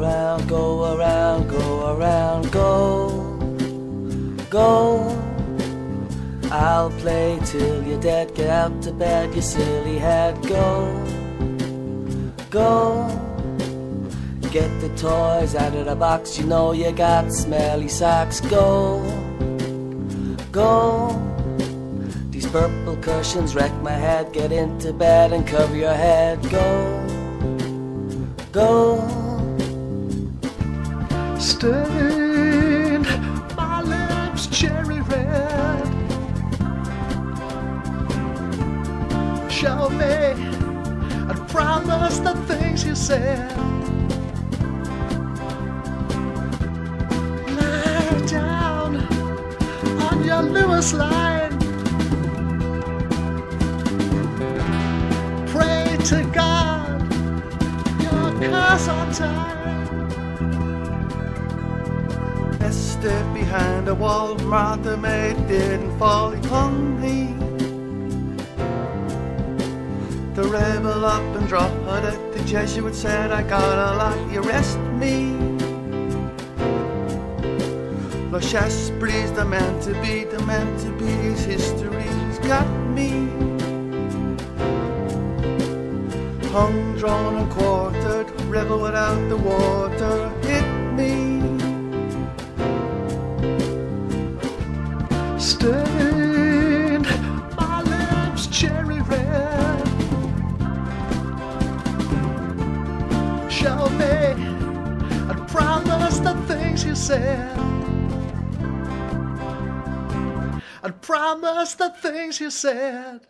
around, go around, go around, go, go. I'll play till you're dead, get out to bed, you silly head, go, go. Get the toys out of the box, you know you got smelly socks, go, go. These purple cushions wreck my head, get into bed and cover your head, go, go. Stained my lips cherry red. Show me and promise the things you said. Lie down on your Luas line. Pray to God your curse on time. Esther behind a wall, Martha May didn't fall, he hung me. The rebel up and dropped it, the Jesuit said, I got a lot, you arrest me. Le Chassebrie's the man to be, the man to be, his history's got me. Hung, drawn and quartered, rebel without the water, hit me. Me and promise the things you said. And promise the things you said.